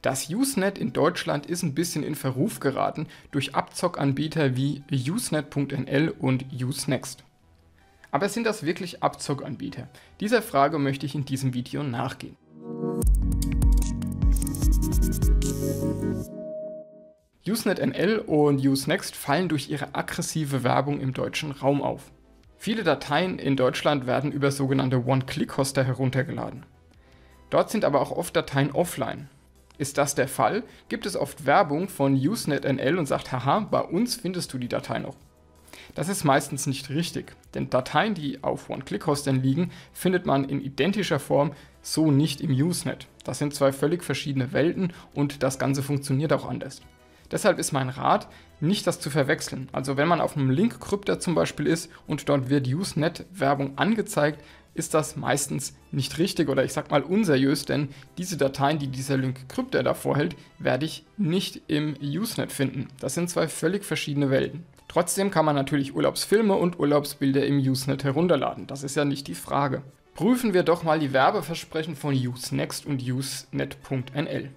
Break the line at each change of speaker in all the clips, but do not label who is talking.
Das Usenet in Deutschland ist ein bisschen in Verruf geraten durch Abzockanbieter wie Usenet.nl und Usenext. Aber sind das wirklich Abzockanbieter? Dieser Frage möchte ich in diesem Video nachgehen. Usenet.nl und Usenext fallen durch ihre aggressive Werbung im deutschen Raum auf. Viele Dateien in Deutschland werden über sogenannte One-Click-Hoster heruntergeladen. Dort sind aber auch oft Dateien offline. Ist das der Fall, gibt es oft Werbung von Usenet.nl und sagt, haha, bei uns findest du die Datei noch. Das ist meistens nicht richtig, denn Dateien, die auf One-Click-Hostern liegen, findet man in identischer Form so nicht im Usenet. Das sind zwei völlig verschiedene Welten und das Ganze funktioniert auch anders. Deshalb ist mein Rat, nicht das zu verwechseln. Also wenn man auf einem Link-Krypter zum Beispiel ist und dort wird Usenet-Werbung angezeigt, ist das meistens nicht richtig oder ich sag mal unseriös, denn diese Dateien, die dieser Link-Krypter da vorhält, werde ich nicht im Usenet finden. Das sind zwei völlig verschiedene Welten. Trotzdem kann man natürlich Urlaubsfilme und Urlaubsbilder im Usenet herunterladen. Das ist ja nicht die Frage. Prüfen wir doch mal die Werbeversprechen von Usenext und Usenet.nl.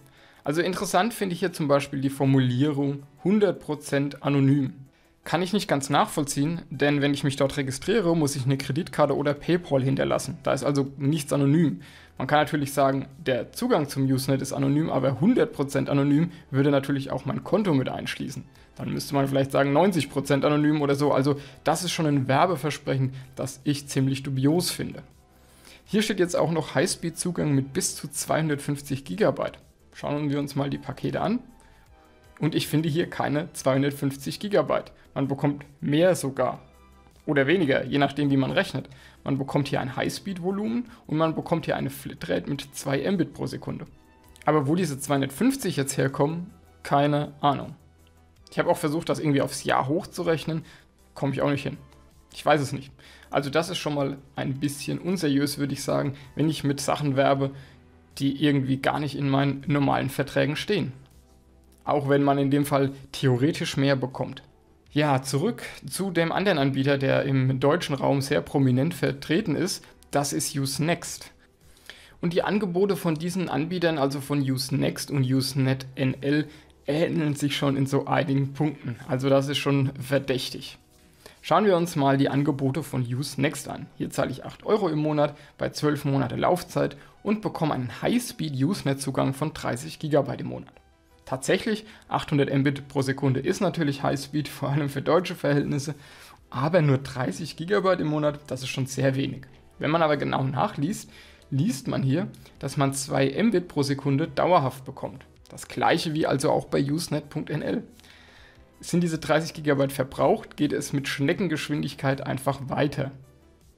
Also interessant finde ich hier zum Beispiel die Formulierung 100% anonym. Kann ich nicht ganz nachvollziehen, denn wenn ich mich dort registriere, muss ich eine Kreditkarte oder PayPal hinterlassen. Da ist also nichts anonym. Man kann natürlich sagen, der Zugang zum Usenet ist anonym, aber 100% anonym würde natürlich auch mein Konto mit einschließen. Dann müsste man vielleicht sagen 90% anonym oder so. Also das ist schon ein Werbeversprechen, das ich ziemlich dubios finde. Hier steht jetzt auch noch Highspeed-Zugang mit bis zu 250 GB. Schauen wir uns mal die Pakete an. Und ich finde hier keine 250 GB. Man bekommt mehr sogar. Oder weniger, je nachdem wie man rechnet. Man bekommt hier ein Highspeed-Volumen und man bekommt hier eine Flatrate mit 2 Mbit pro Sekunde. Aber wo diese 250 jetzt herkommen, keine Ahnung. Ich habe auch versucht, das irgendwie aufs Jahr hochzurechnen, komme ich auch nicht hin. Ich weiß es nicht. Also das ist schon mal ein bisschen unseriös, würde ich sagen, wenn ich mit Sachen werbe, die irgendwie gar nicht in meinen normalen Verträgen stehen. Auch wenn man in dem Fall theoretisch mehr bekommt. Ja, zurück zu dem anderen Anbieter, der im deutschen Raum sehr prominent vertreten ist. Das ist Usenext. Und die Angebote von diesen Anbietern, also von Usenext und Usenet NL, ähneln sich schon in so einigen Punkten. Also das ist schon verdächtig. Schauen wir uns mal die Angebote von Usenext an. Hier zahle ich 8 Euro im Monat bei 12 Monate Laufzeit und bekomme einen High-Speed Usenet-Zugang von 30 GB im Monat. Tatsächlich, 800 Mbit pro Sekunde ist natürlich Highspeed, vor allem für deutsche Verhältnisse, aber nur 30 GB im Monat, das ist schon sehr wenig. Wenn man aber genau nachliest, liest man hier, dass man 2 Mbit pro Sekunde dauerhaft bekommt. Das gleiche wie also auch bei Usenet.nl. Sind diese 30 GB verbraucht, geht es mit Schneckengeschwindigkeit einfach weiter.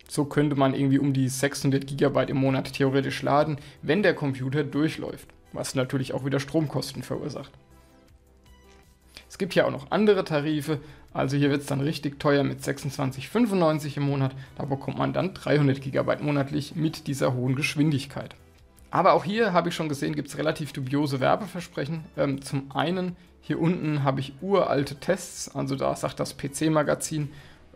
So könnte man irgendwie um die 600 GB im Monat theoretisch laden, wenn der Computer durchläuft, was natürlich auch wieder Stromkosten verursacht. Es gibt hier auch noch andere Tarife, also hier wird es dann richtig teuer mit 26,95 im Monat, da bekommt man dann 300 GB monatlich mit dieser hohen Geschwindigkeit. Aber auch hier habe ich schon gesehen, gibt es relativ dubiose Werbeversprechen. Ähm, zum einen, hier unten habe ich uralte Tests, also da sagt das PC-Magazin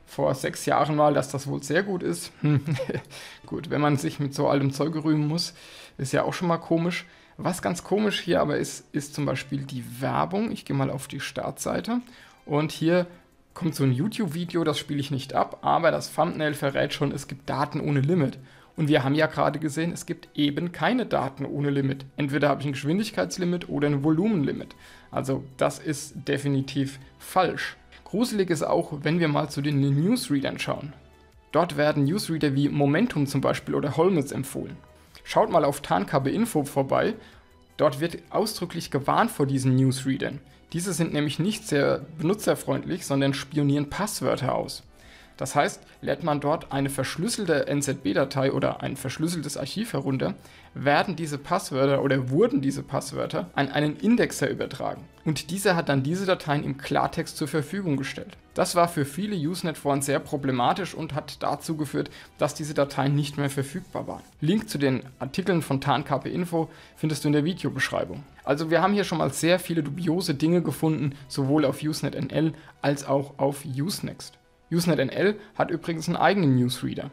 vor sechs Jahren mal, dass das wohl sehr gut ist. Gut, wenn man sich mit so altem Zeug rühmen muss, ist ja auch schon mal komisch. Was ganz komisch hier aber ist, ist zum Beispiel die Werbung. Ich gehe mal auf die Startseite und hier kommt so ein YouTube-Video, das spiele ich nicht ab, aber das Thumbnail verrät schon, es gibt Daten ohne Limit. Und wir haben ja gerade gesehen, es gibt eben keine Daten ohne Limit. Entweder habe ich ein Geschwindigkeitslimit oder ein Volumenlimit. Also das ist definitiv falsch. Gruselig ist auch, wenn wir mal zu den Newsreadern schauen. Dort werden Newsreader wie Momentum zum Beispiel oder Holmes empfohlen. Schaut mal auf Tarnkappe Info vorbei. Dort wird ausdrücklich gewarnt vor diesen Newsreadern. Diese sind nämlich nicht sehr benutzerfreundlich, sondern spionieren Passwörter aus. Das heißt, lädt man dort eine verschlüsselte NZB-Datei oder ein verschlüsseltes Archiv herunter, werden diese Passwörter oder wurden diese Passwörter an einen Indexer übertragen. Und dieser hat dann diese Dateien im Klartext zur Verfügung gestellt. Das war für viele Usenet-Foren sehr problematisch und hat dazu geführt, dass diese Dateien nicht mehr verfügbar waren. Link zu den Artikeln von TANKP Info findest du in der Videobeschreibung. Also wir haben hier schon mal sehr viele dubiose Dinge gefunden, sowohl auf Usenet NL als auch auf Usenext. Usenet NL hat übrigens einen eigenen Newsreader.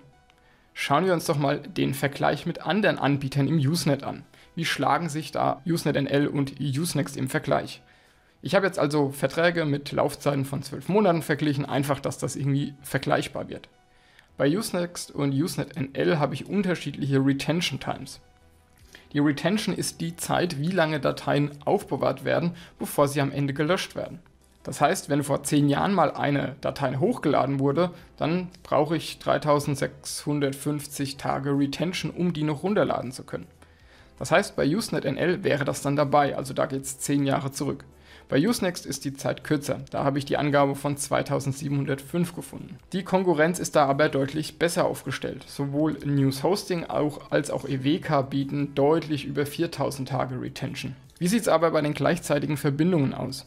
Schauen wir uns doch mal den Vergleich mit anderen Anbietern im Usenet an. wie schlagen sich da Usenet NL und Usenext im Vergleich. Ich habe jetzt also Verträge mit Laufzeiten von 12 Monaten verglichen, einfach, dass das irgendwie vergleichbar wird. Bei Usenext und Usenet NL habe ich unterschiedliche Retention Times. Die Retention ist die Zeit, wie lange Dateien aufbewahrt werden, bevor sie am Ende gelöscht werden. Das heißt, wenn vor 10 Jahren mal eine Datei hochgeladen wurde, dann brauche ich 3650 Tage Retention, um die noch runterladen zu können. Das heißt, bei Usenet NL wäre das dann dabei, also da geht es 10 Jahre zurück. Bei Usenext ist die Zeit kürzer, da habe ich die Angabe von 2705 gefunden. Die Konkurrenz ist da aber deutlich besser aufgestellt. Sowohl News Hosting als auch EWK bieten deutlich über 4000 Tage Retention. Wie sieht es aber bei den gleichzeitigen Verbindungen aus?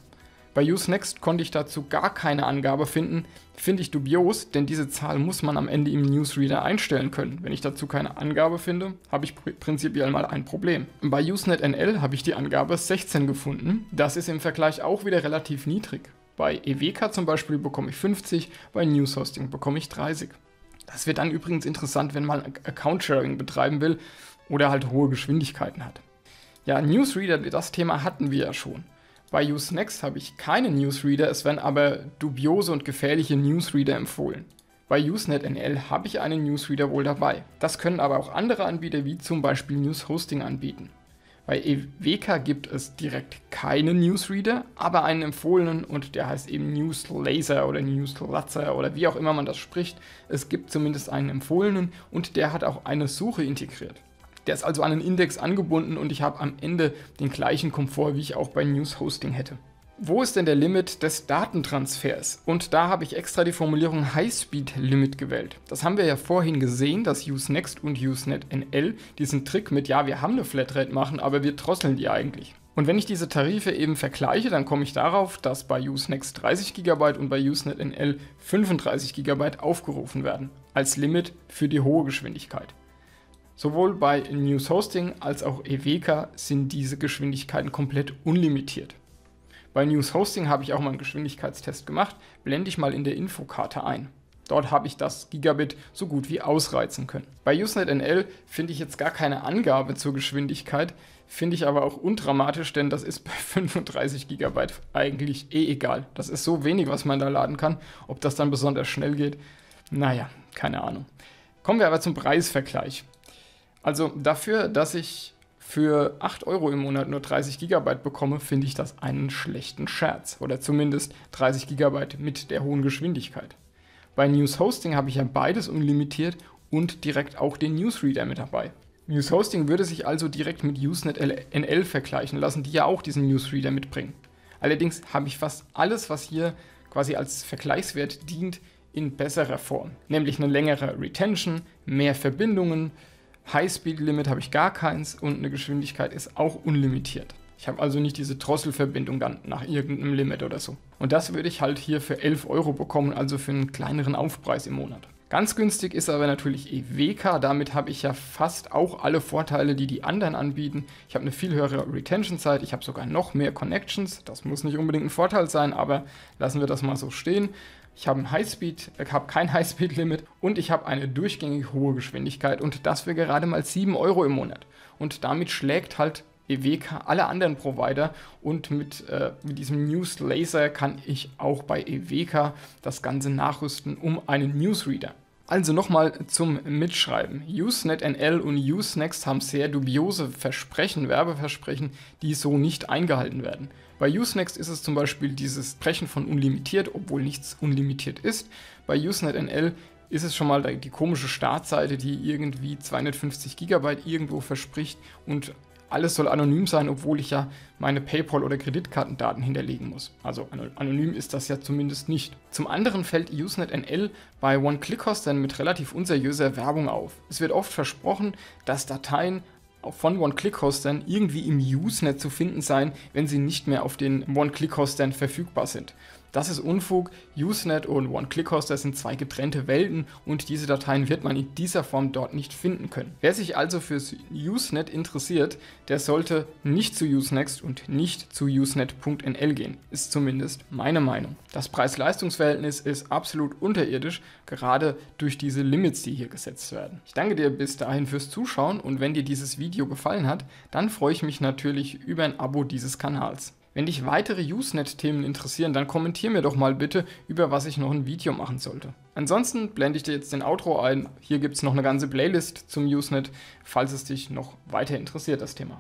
Bei Usenext konnte ich dazu gar keine Angabe finden, finde ich dubios, denn diese Zahl muss man am Ende im Newsreader einstellen können. Wenn ich dazu keine Angabe finde, habe ich prinzipiell mal ein Problem. Bei Usenet NL habe ich die Angabe 16 gefunden. Das ist im Vergleich auch wieder relativ niedrig. Bei EWK zum Beispiel bekomme ich 50, bei News Hosting bekomme ich 30. Das wird dann übrigens interessant, wenn man Account Sharing betreiben will oder halt hohe Geschwindigkeiten hat. Ja, Newsreader, das Thema hatten wir ja schon. Bei Usenext habe ich keine Newsreader, es werden aber dubiose und gefährliche Newsreader empfohlen. Bei Usenet NL habe ich einen Newsreader wohl dabei. Das können aber auch andere Anbieter wie zum Beispiel News Hosting anbieten. Bei EWK gibt es direkt keinen Newsreader, aber einen empfohlenen und der heißt eben Newslaser oder Newslatzer oder wie auch immer man das spricht. Es gibt zumindest einen empfohlenen und der hat auch eine Suche integriert. Der ist also an einen Index angebunden und ich habe am Ende den gleichen Komfort, wie ich auch bei News Hosting hätte. Wo ist denn der Limit des Datentransfers? Und da habe ich extra die Formulierung High-Speed Limit gewählt. Das haben wir ja vorhin gesehen, dass Usenext und Usenet NL diesen Trick mit, ja, wir haben eine Flatrate machen, aber wir drosseln die eigentlich. Und wenn ich diese Tarife eben vergleiche, dann komme ich darauf, dass bei Usenext 30 GB und bei Usenet NL 35 GB aufgerufen werden, als Limit für die hohe Geschwindigkeit. Sowohl bei News Hosting als auch EWK sind diese Geschwindigkeiten komplett unlimitiert. Bei News Hosting habe ich auch mal einen Geschwindigkeitstest gemacht, blende ich mal in der Infokarte ein. Dort habe ich das Gigabit so gut wie ausreizen können. Bei Usenet NL finde ich jetzt gar keine Angabe zur Geschwindigkeit, finde ich aber auch undramatisch, denn das ist bei 35 GB eigentlich eh egal. Das ist so wenig, was man da laden kann. Ob das dann besonders schnell geht, naja, keine Ahnung. Kommen wir aber zum Preisvergleich. Also dafür, dass ich für 8 Euro im Monat nur 30 GB bekomme, finde ich das einen schlechten Scherz. Oder zumindest 30 GB mit der hohen Geschwindigkeit. Bei News Hosting habe ich ja beides unlimitiert und direkt auch den Newsreader mit dabei. News Hosting würde sich also direkt mit Usenet NL vergleichen lassen, die ja auch diesen Newsreader mitbringen. Allerdings habe ich fast alles, was hier quasi als Vergleichswert dient, in besserer Form. Nämlich eine längere Retention, mehr Verbindungen, High-Speed-Limit habe ich gar keins und eine Geschwindigkeit ist auch unlimitiert. Ich habe also nicht diese Drosselverbindung dann nach irgendeinem Limit oder so. Und das würde ich halt hier für 11 Euro bekommen, also für einen kleineren Aufpreis im Monat. Ganz günstig ist aber natürlich EWK, damit habe ich ja fast auch alle Vorteile, die die anderen anbieten. Ich habe eine viel höhere Retention-Zeit, ich habe sogar noch mehr Connections, das muss nicht unbedingt ein Vorteil sein, aber lassen wir das mal so stehen. Ich habe ein Highspeed, ich habe kein Highspeed-Limit und ich habe eine durchgängig hohe Geschwindigkeit und das für gerade mal 7 Euro im Monat. Und damit schlägt halt EWK alle anderen Provider und mit, äh, mit diesem News Laser kann ich auch bei EWK das Ganze nachrüsten um einen Newsreader. Also nochmal zum Mitschreiben. Usenet NL und Usenext haben sehr dubiose Versprechen, Werbeversprechen, die so nicht eingehalten werden. Bei Usenext ist es zum Beispiel dieses Sprechen von unlimitiert, obwohl nichts unlimitiert ist. Bei Usenet NL ist es schon mal die komische Startseite, die irgendwie 250 GB irgendwo verspricht und alles soll anonym sein, obwohl ich ja meine PayPal- oder Kreditkartendaten hinterlegen muss. Also anonym ist das ja zumindest nicht. Zum anderen fällt Usenet NL bei One-Click-Hostern mit relativ unseriöser Werbung auf. Es wird oft versprochen, dass Dateien von One-Click-Hostern irgendwie im Usenet zu finden seien, wenn sie nicht mehr auf den One-Click-Hostern verfügbar sind. Das ist Unfug. Usenet und One-Click-Hoster sind zwei getrennte Welten und diese Dateien wird man in dieser Form dort nicht finden können. Wer sich also für Usenet interessiert, der sollte nicht zu Usenext und nicht zu usenet.nl gehen. Ist zumindest meine Meinung. Das Preis-Leistungs-Verhältnis ist absolut unterirdisch, gerade durch diese Limits, die hier gesetzt werden. Ich danke dir bis dahin fürs Zuschauen und wenn dir dieses Video gefallen hat, dann freue ich mich natürlich über ein Abo dieses Kanals. Wenn dich weitere Usenet-Themen interessieren, dann kommentier mir doch mal bitte, über was ich noch ein Video machen sollte. Ansonsten blende ich dir jetzt den Outro ein. Hier gibt es noch eine ganze Playlist zum Usenet, falls es dich noch weiter interessiert, das Thema.